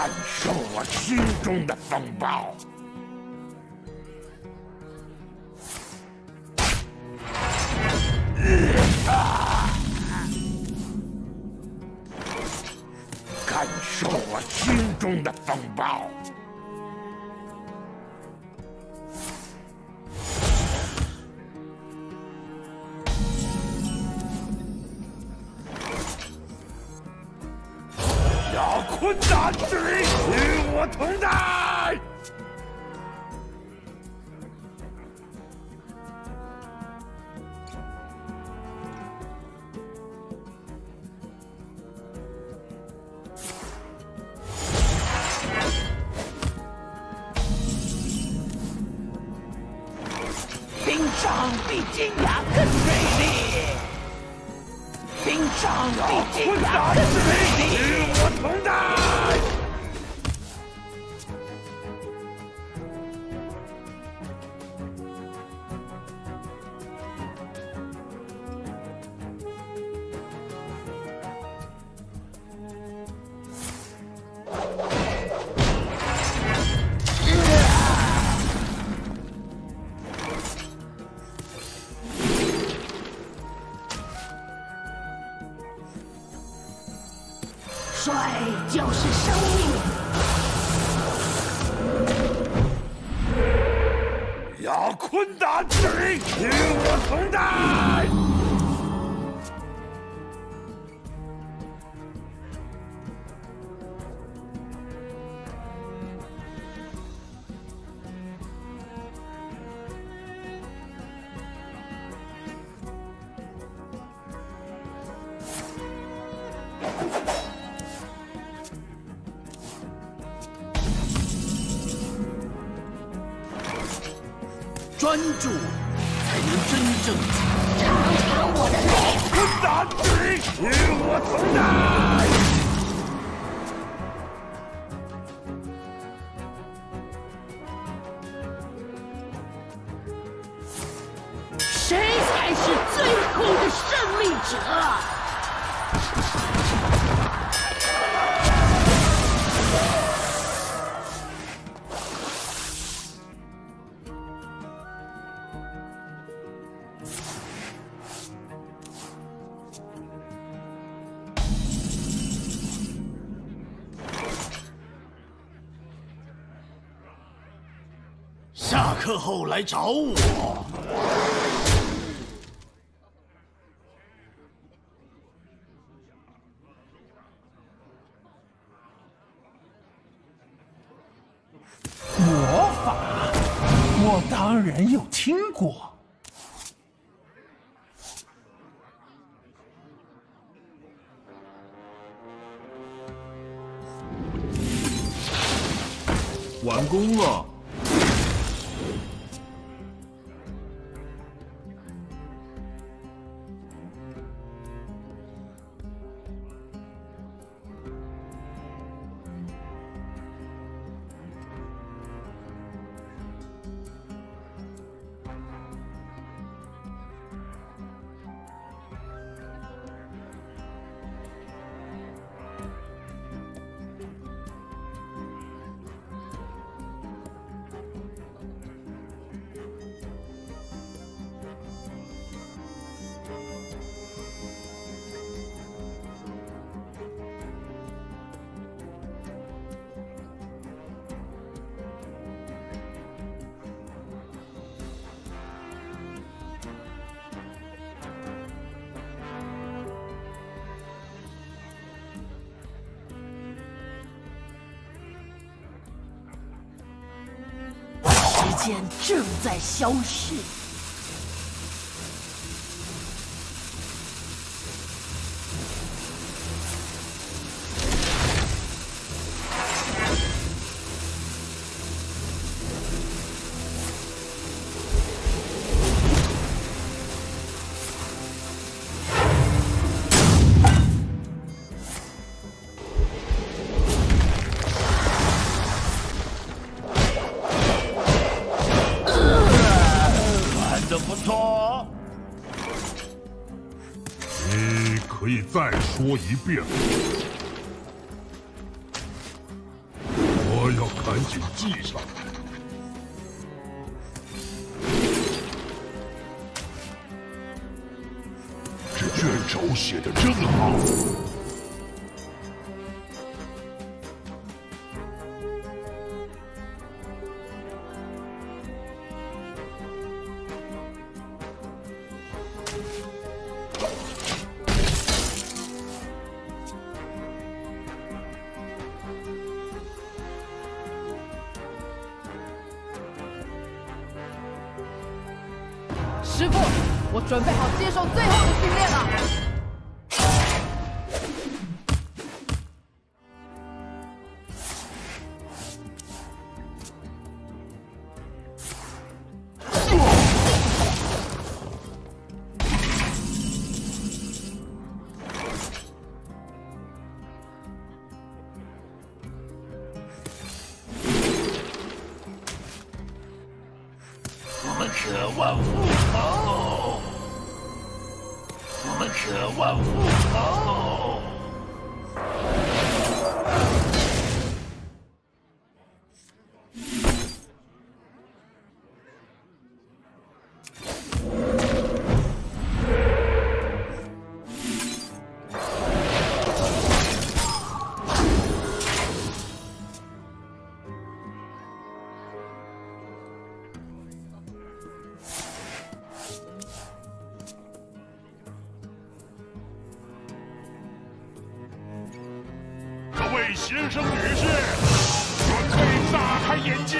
感受我心中的风暴。感受我心中的风暴。教室。专注才能真正尝尝我的烈困难之力与我同在。下课后来找我。间正在消逝，说一遍我要赶？紧记上。这卷轴写的真好。师傅，我准备好接受最后的训练了。渴望复仇新生、女士，准备大开眼界！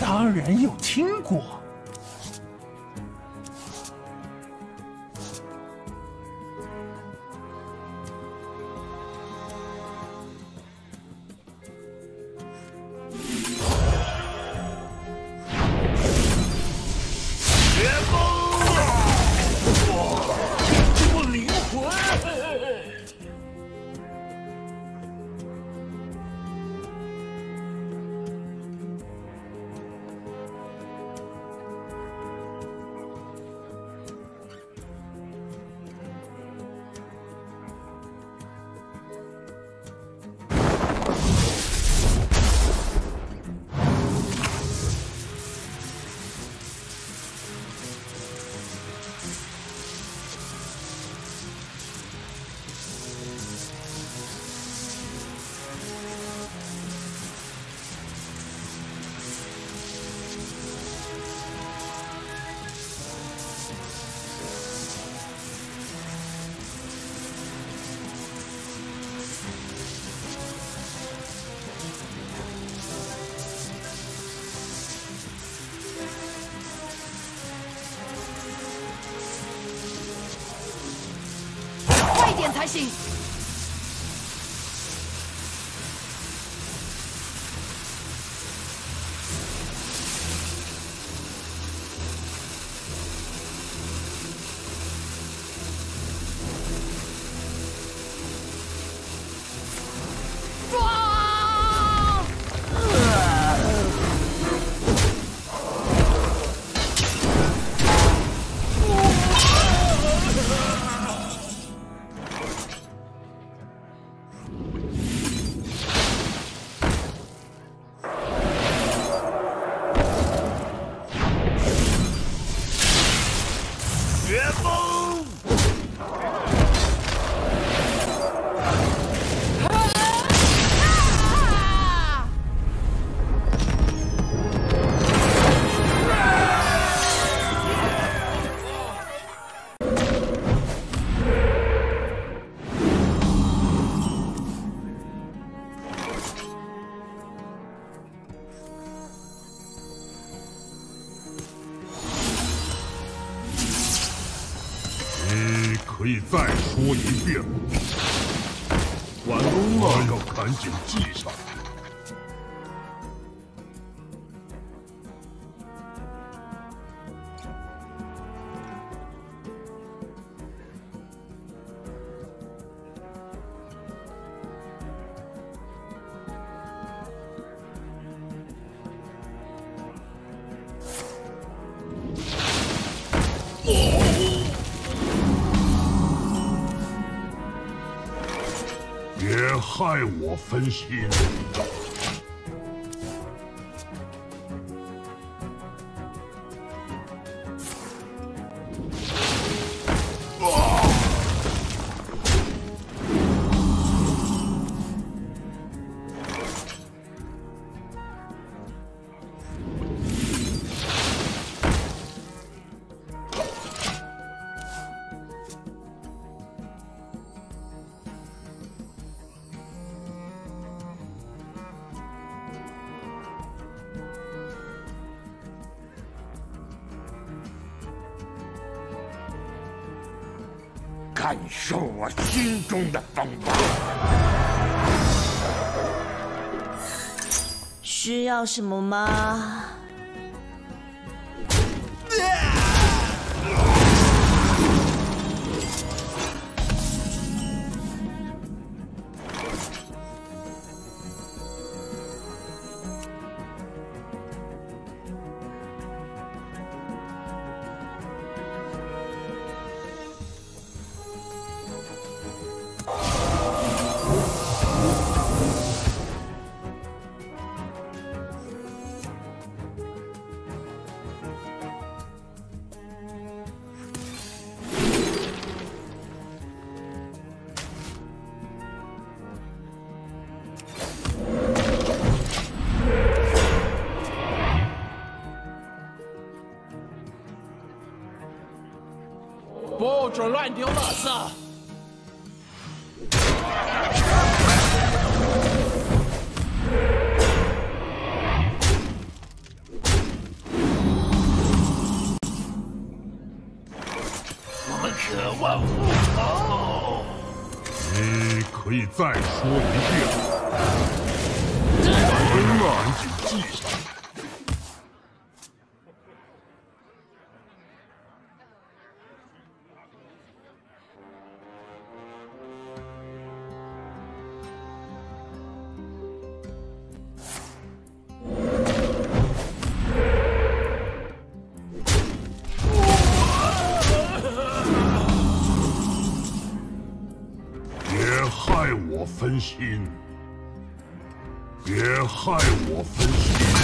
当然有听过。才行。害我分心。感受我心中的风暴。需要什么吗？乱丢垃圾！我们渴望复仇。你可以再说一遍。害我分心！别害我分心！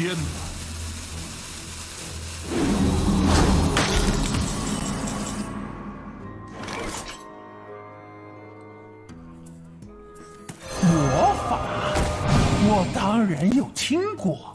天呐。魔法，我当然有听过。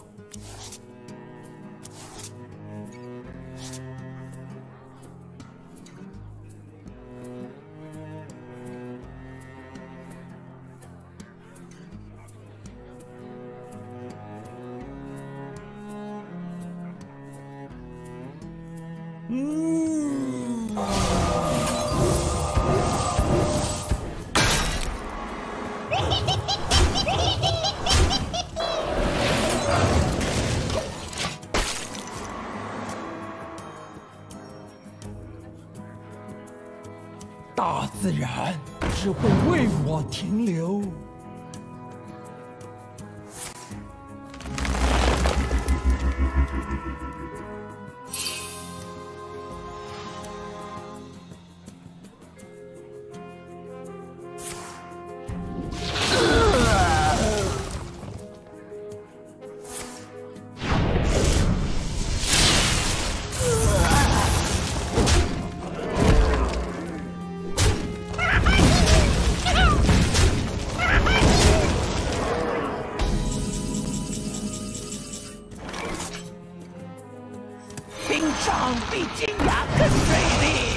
只会为我停留。冰霜比金牙更锐利。